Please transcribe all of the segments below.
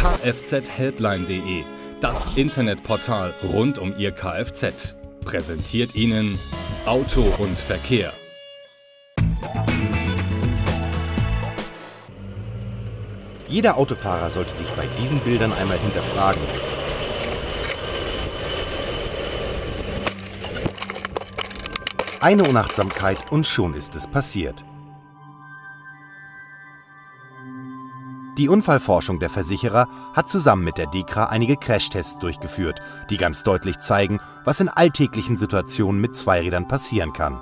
kfzhelpline.de, das Internetportal rund um Ihr Kfz, präsentiert Ihnen Auto und Verkehr. Jeder Autofahrer sollte sich bei diesen Bildern einmal hinterfragen. Eine Unachtsamkeit und schon ist es passiert. Die Unfallforschung der Versicherer hat zusammen mit der DEKRA einige Crashtests durchgeführt, die ganz deutlich zeigen, was in alltäglichen Situationen mit Zweirädern passieren kann.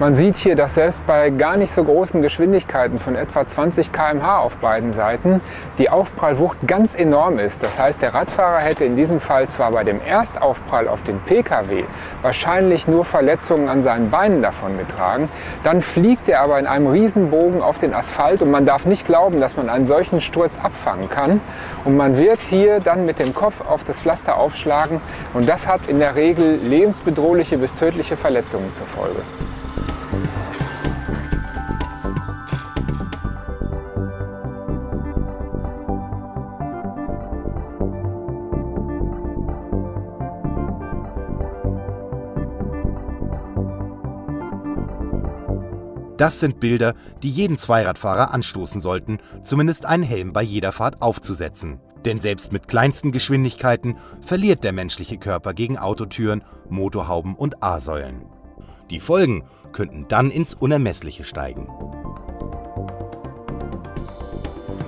Man sieht hier, dass selbst bei gar nicht so großen Geschwindigkeiten von etwa 20 km/h auf beiden Seiten die Aufprallwucht ganz enorm ist. Das heißt, der Radfahrer hätte in diesem Fall zwar bei dem Erstaufprall auf den Pkw wahrscheinlich nur Verletzungen an seinen Beinen davongetragen, dann fliegt er aber in einem Riesenbogen auf den Asphalt und man darf nicht glauben, dass man einen solchen Sturz abfangen kann. Und man wird hier dann mit dem Kopf auf das Pflaster aufschlagen und das hat in der Regel lebensbedrohliche bis tödliche Verletzungen zur Folge. Das sind Bilder, die jeden Zweiradfahrer anstoßen sollten, zumindest einen Helm bei jeder Fahrt aufzusetzen. Denn selbst mit kleinsten Geschwindigkeiten verliert der menschliche Körper gegen Autotüren, Motorhauben und A-Säulen. Die Folgen könnten dann ins Unermessliche steigen.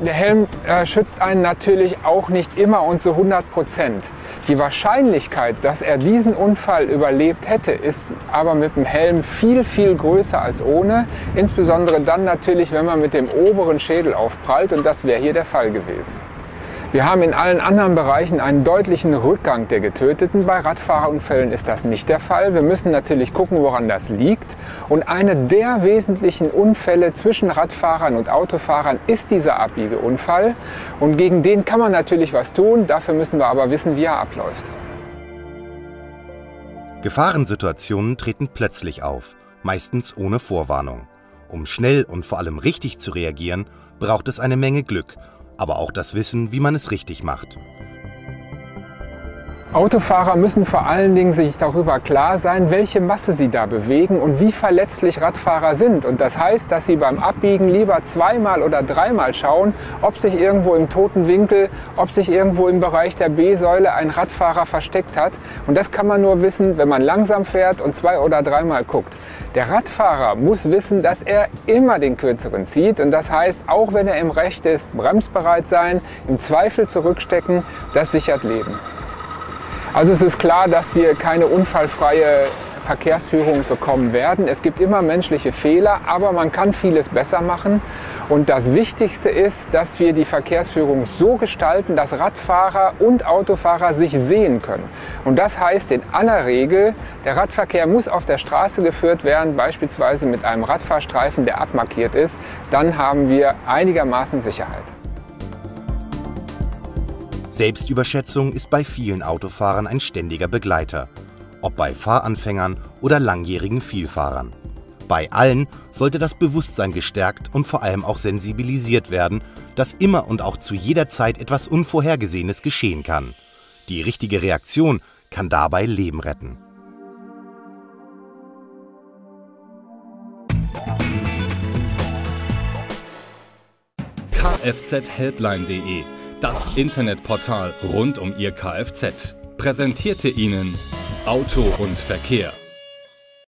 Der Helm äh, schützt einen natürlich auch nicht immer und zu 100 Prozent. Die Wahrscheinlichkeit, dass er diesen Unfall überlebt hätte, ist aber mit dem Helm viel, viel größer als ohne. Insbesondere dann natürlich, wenn man mit dem oberen Schädel aufprallt und das wäre hier der Fall gewesen. Wir haben in allen anderen Bereichen einen deutlichen Rückgang der Getöteten. Bei Radfahrerunfällen ist das nicht der Fall. Wir müssen natürlich gucken, woran das liegt. Und eine der wesentlichen Unfälle zwischen Radfahrern und Autofahrern ist dieser Abbiegeunfall. Und gegen den kann man natürlich was tun. Dafür müssen wir aber wissen, wie er abläuft. Gefahrensituationen treten plötzlich auf, meistens ohne Vorwarnung. Um schnell und vor allem richtig zu reagieren, braucht es eine Menge Glück aber auch das Wissen, wie man es richtig macht. Autofahrer müssen vor allen Dingen sich darüber klar sein, welche Masse sie da bewegen und wie verletzlich Radfahrer sind. Und das heißt, dass sie beim Abbiegen lieber zweimal oder dreimal schauen, ob sich irgendwo im toten Winkel, ob sich irgendwo im Bereich der B-Säule ein Radfahrer versteckt hat. Und das kann man nur wissen, wenn man langsam fährt und zwei oder dreimal guckt. Der Radfahrer muss wissen, dass er immer den kürzeren zieht. Und das heißt, auch wenn er im Recht ist, bremsbereit sein, im Zweifel zurückstecken, das sichert Leben. Also es ist klar, dass wir keine unfallfreie Verkehrsführung bekommen werden. Es gibt immer menschliche Fehler, aber man kann vieles besser machen. Und das Wichtigste ist, dass wir die Verkehrsführung so gestalten, dass Radfahrer und Autofahrer sich sehen können. Und das heißt in aller Regel, der Radverkehr muss auf der Straße geführt werden, beispielsweise mit einem Radfahrstreifen, der abmarkiert ist. Dann haben wir einigermaßen Sicherheit. Selbstüberschätzung ist bei vielen Autofahrern ein ständiger Begleiter, ob bei Fahranfängern oder langjährigen Vielfahrern. Bei allen sollte das Bewusstsein gestärkt und vor allem auch sensibilisiert werden, dass immer und auch zu jeder Zeit etwas Unvorhergesehenes geschehen kann. Die richtige Reaktion kann dabei Leben retten. kfzhelpline.de das Internetportal rund um Ihr Kfz. Präsentierte Ihnen Auto und Verkehr.